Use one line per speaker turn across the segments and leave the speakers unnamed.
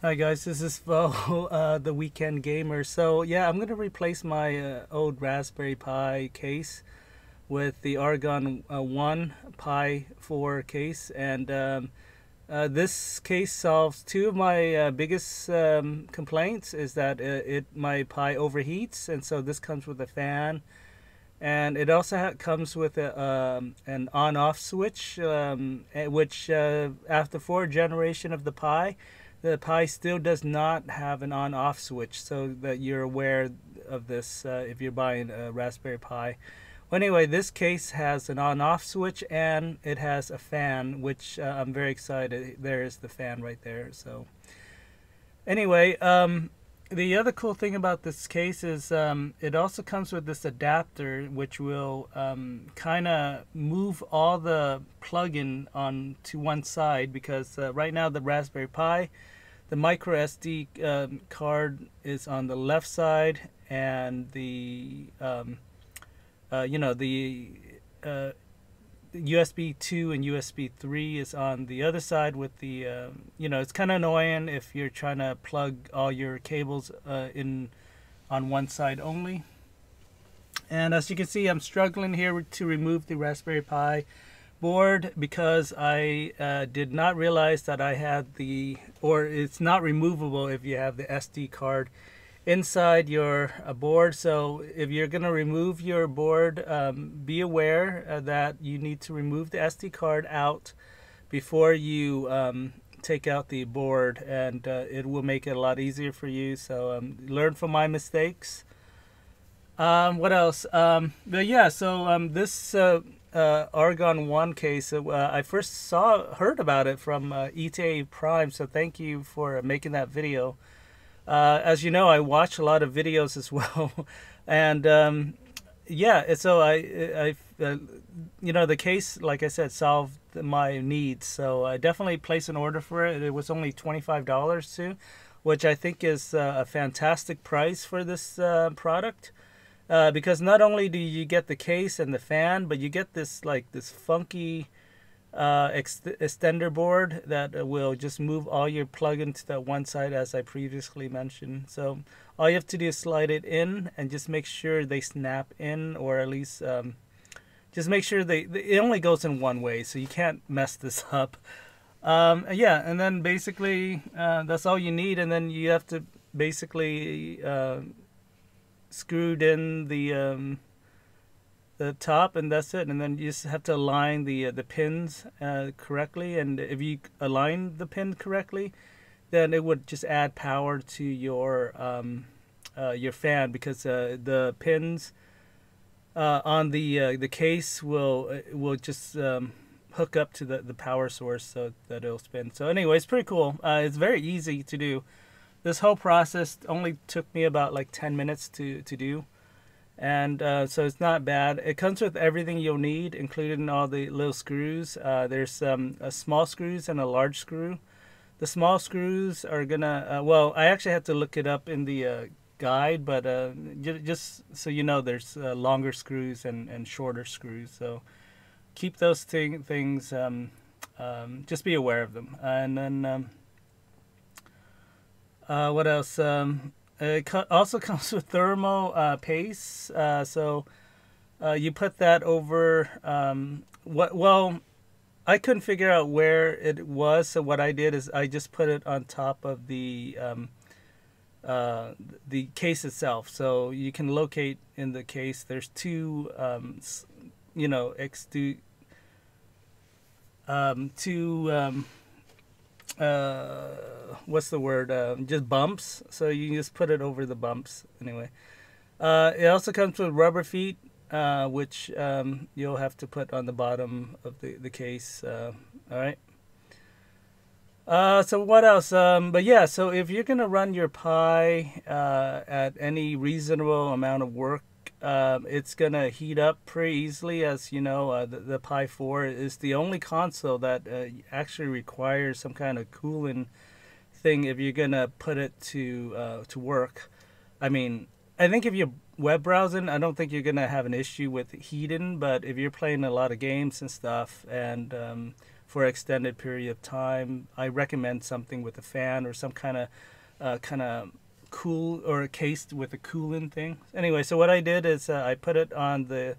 Hi guys, this is Vo, uh, the Weekend Gamer. So yeah, I'm going to replace my uh, old Raspberry Pi case with the Argon uh, 1 Pi 4 case. And um, uh, this case solves two of my uh, biggest um, complaints is that it, uh, it, my Pi overheats. And so this comes with a fan. And it also comes with a, um, an on-off switch, um, eh, which after four generation of the Pi, the Pi still does not have an on-off switch, so that you're aware of this uh, if you're buying a Raspberry Pi. Well, anyway, this case has an on-off switch and it has a fan, which uh, I'm very excited. There is the fan right there. So, anyway, um, the other cool thing about this case is um, it also comes with this adapter which will um, kind of move all the plug-in on to one side because uh, right now the Raspberry Pi the micro SD um, card is on the left side and the um, uh, you know the uh, USB 2 and USB 3 is on the other side with the, uh, you know, it's kind of annoying if you're trying to plug all your cables uh, in on one side only. And as you can see, I'm struggling here to remove the Raspberry Pi board because I uh, did not realize that I had the, or it's not removable if you have the SD card inside your uh, board. So if you're going to remove your board, um, be aware uh, that you need to remove the SD card out before you um, take out the board and uh, it will make it a lot easier for you. So um, learn from my mistakes. Um, what else? Um, but yeah, so um, this uh, uh, Argon 1 case, uh, I first saw, heard about it from ETA Prime. So thank you for making that video. Uh, as you know, I watch a lot of videos as well, and um, yeah, so I, I, uh, you know, the case, like I said, solved my needs. So I definitely placed an order for it. It was only twenty five dollars too, which I think is uh, a fantastic price for this uh, product. Uh, because not only do you get the case and the fan, but you get this like this funky uh, ex extender board that will just move all your plugins to that one side as I previously mentioned. So all you have to do is slide it in and just make sure they snap in or at least um, just make sure they, it only goes in one way so you can't mess this up. Um, yeah, and then basically uh, that's all you need and then you have to basically uh, screwed in the um, the top and that's it. And then you just have to align the uh, the pins uh, correctly. And if you align the pin correctly then it would just add power to your um, uh, your fan because uh, the pins uh, on the uh, the case will will just um, hook up to the, the power source so that it'll spin. So anyway it's pretty cool. It's very easy to do. This whole process only took me about like 10 minutes to to do and uh, so it's not bad. It comes with everything you'll need, including all the little screws. Uh, there's um, a small screws and a large screw. The small screws are gonna, uh, well, I actually had to look it up in the uh, guide, but uh, just so you know, there's uh, longer screws and, and shorter screws. So keep those thing, things, um, um, just be aware of them. And then, um, what else? Um, it also comes with thermal uh, paste, uh, so uh, you put that over. Um, what? Well, I couldn't figure out where it was, so what I did is I just put it on top of the um, uh, the case itself. So you can locate in the case. There's two, um, you know, um, two. What's the word? Uh, just bumps. So you just put it over the bumps anyway. Uh, it also comes with rubber feet, uh, which um, you'll have to put on the bottom of the, the case. Uh, all right. Uh, so what else? Um, but yeah, so if you're gonna run your Pi uh, at any reasonable amount of work um, it's gonna heat up pretty easily as you know the, the Pi 4 is the only console that actually requires some kind of cooling thing if you're gonna put it to uh, to work I mean I think if you're web browsing I don't think you're gonna have an issue with heating but if you're playing a lot of games and stuff and um, for extended period of time. I recommend something with a fan or some kind of uh, kind of cool or cased with a coolant thing. Anyway, so what I did is uh, I put it on the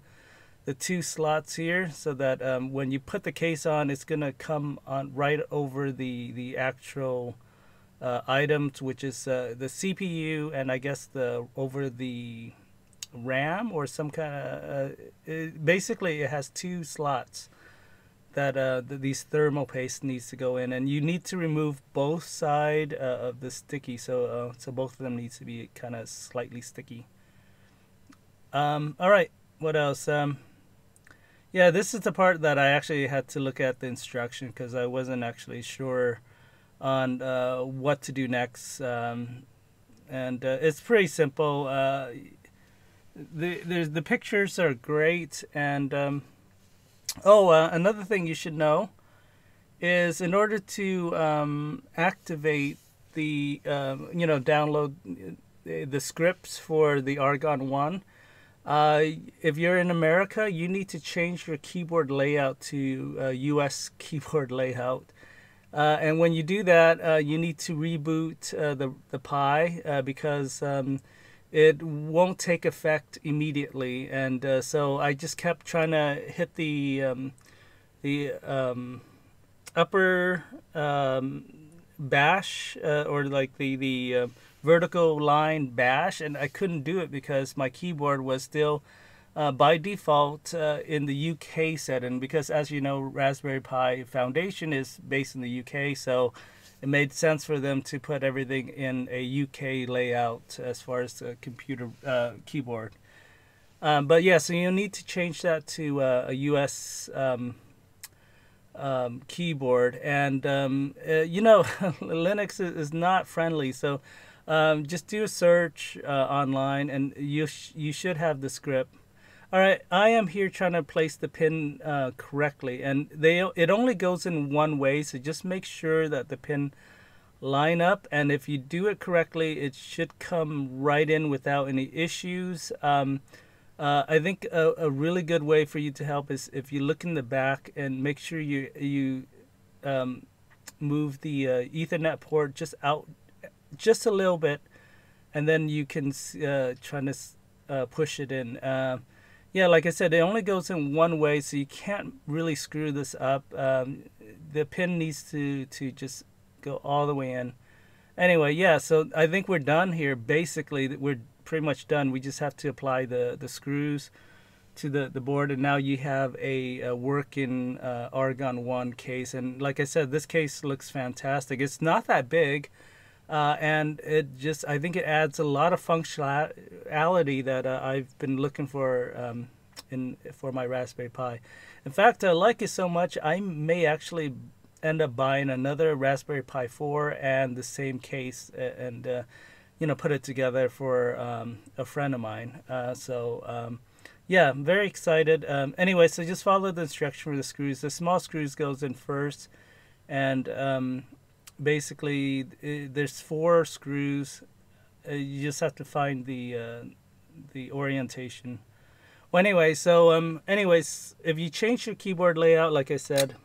the two slots here so that um, when you put the case on, it's gonna come on right over the the actual uh, items, which is uh, the CPU and I guess the over the RAM or some kind of. Uh, basically, it has two slots that uh, these thermal paste needs to go in, and you need to remove both side uh, of the sticky, so uh, so both of them needs to be kind of slightly sticky. Um, all right, what else? Um, yeah, this is the part that I actually had to look at the instruction because I wasn't actually sure on uh, what to do next, um, and uh, it's pretty simple. Uh, the there's the pictures are great. And um, oh uh, another thing you should know is in order to um, activate the um, you know download the scripts for the Argon one uh, if you're in America you need to change your keyboard layout to uh, US keyboard layout uh, and when you do that uh, you need to reboot uh, the the Pi because um, it won't take effect immediately, and uh, so I just kept trying to hit the um, the um, upper um, bash uh, or like the the uh, vertical line bash, and I couldn't do it because my keyboard was still. Uh, by default uh, in the UK setting because as you know Raspberry Pi Foundation is based in the UK so it made sense for them to put everything in a UK layout as far as the computer uh, keyboard. Um, but yeah, so you'll need to change that to uh, a US um, um, keyboard, and um, uh, you know Linux is not friendly, so um, just do a search uh, online, and you sh you should have the script. All right, I am here trying to place the pin uh, correctly, and they it only goes in one way, so just make sure that the pin line up, and if you do it correctly, it should come right in without any issues. Um, uh, I think a, a, really good way for you to help is if you look in the back and make sure you you um, move the uh, Ethernet port just out just a little bit, and then you can uh, try to uh, push it in. Yeah, like I said, it only goes in one way, so you can't really screw this up. Um, the pin needs to, to just go all the way in. Anyway, yeah, so I think we're done here. Basically, we're pretty much done. We just have to apply the, the screws to the, the board, and now you have a, a working uh, Argon 1 case. And like I said, this case looks fantastic. It's not that big. Uh, and it just I think it adds a lot of functionality that uh, I've been looking for um, in for my Raspberry Pi. In fact, I like it so much I may actually end up buying another Raspberry Pi 4 and the same case and uh, you know put it together for um, a friend of mine. Uh, so. Um, yeah, I'm very excited. Um, anyway, so just follow the instruction for the screws. The small screws goes in first, and basically there's four screws. Uh, you just have to find the uh, the orientation. Well, anyway, so um, anyways, if you change your keyboard layout, like I said,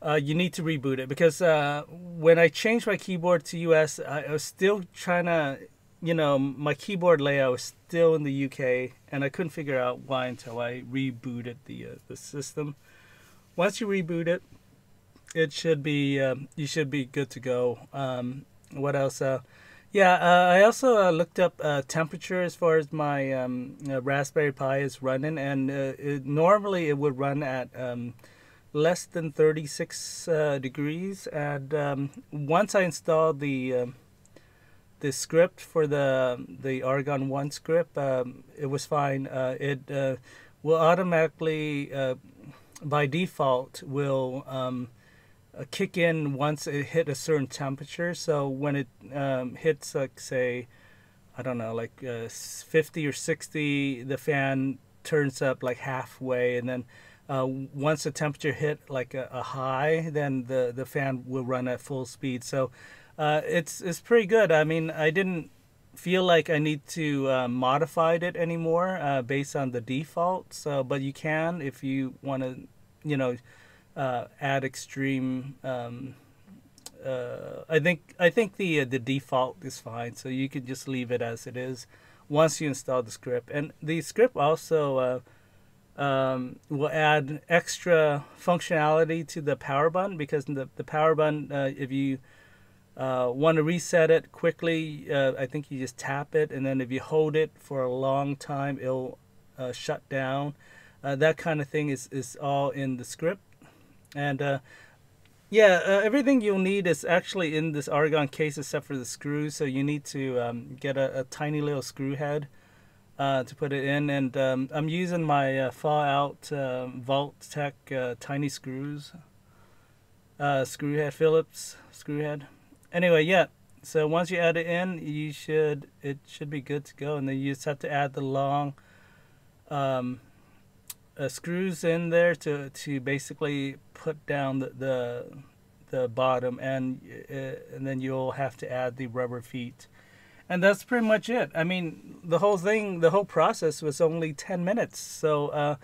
uh, you need to reboot it because uh, when I changed my keyboard to US, I, I was still trying to, you know, my keyboard layout was still in the UK, and I couldn't figure out why until I rebooted the uh, the system. Once you reboot it, it should be um, you should be good to go. Um, what else? Uh, yeah, uh, I also uh, looked up uh, temperature as far as my um, uh, Raspberry Pi is running, and uh, it, normally it would run at um, less than 36 degrees. And um, once I installed the the script for the the Argon One script, it was fine. it will automatically, by default, will kick in once it hit a certain temperature. So when it um, hits like say, I don't know, like uh, 50 or 60, the fan turns up like halfway, and then uh, once the temperature hit like a, a, high, then the the fan will run at full speed. So uh, it's it's pretty good. I mean, I didn't feel like I need to uh, modify it anymore uh, based on the default. So, but you can if you want to, you know uh, add extreme. Um, uh, I think I think the uh, the default is fine, so you can just leave it as it is once you install the script. And the script also uh, um, will add extra functionality to the power button because the the power button, uh, if you uh, want to reset it quickly, I think you just tap it, and then if you hold it for a long time, it'll shut down. that kind of thing is is all in the script, and uh, yeah, uh, everything you'll need is actually in this Argon case except for the screws. So you need to um, get a, a, tiny little screw head uh, to put it in. And um, I'm using my uh, Fallout uh, Vault Tech uh, tiny screws. Uh, screw head, Phillips screw head. Anyway, yeah. So once you add it in, you should it should be good to go. And then you just have to add the long um, uh, screws in there to to basically put down the the, the bottom, and uh, and then you'll have to add the rubber feet, and that's pretty much it. I mean, the whole thing, the whole process was only ten minutes. So uh,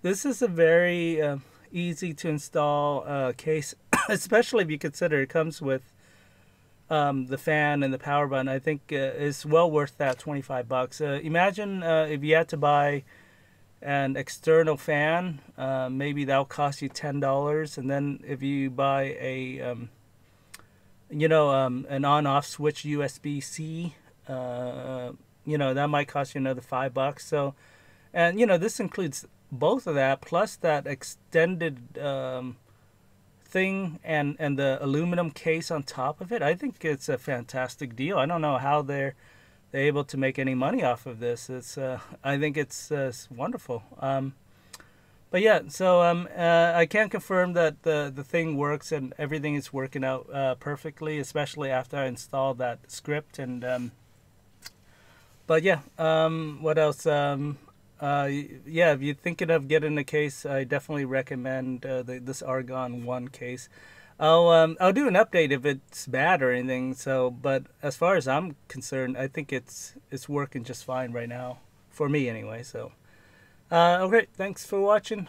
this is a very uh, easy to install uh, case, especially if you consider it comes with. Um, the fan and the power button, I think, uh, is well worth that twenty five bucks. imagine if you had to buy an external fan. Uh, maybe that'll cost you ten dollars, and then if you buy a, um, you know, um, an on-off switch USB C, uh, you know, that might cost you another five bucks. So, and you know, this includes both of that plus that extended um, thing and and the aluminum case on top of it. I think it's a fantastic deal. I don't know how they're they're able to make any money off of this. It's uh, I think it's, uh, it's wonderful. Um, but yeah, so um, uh, I can confirm that the the thing works and everything is working out uh, perfectly, especially after I installed that script. And um, but yeah, um, what else? Um, uh, yeah, if you're thinking of getting a case, I definitely recommend uh, the, this Argon One case. I'll um, I'll do an update if it's bad or anything. So, but as far as I'm concerned, I think it's it's working just fine right now for me anyway. So, uh, okay, thanks for watching.